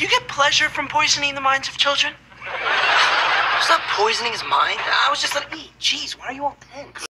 Do you get pleasure from poisoning the minds of children? It's not poisoning his mind. I was just like, eat. Jeez, why are you all tense?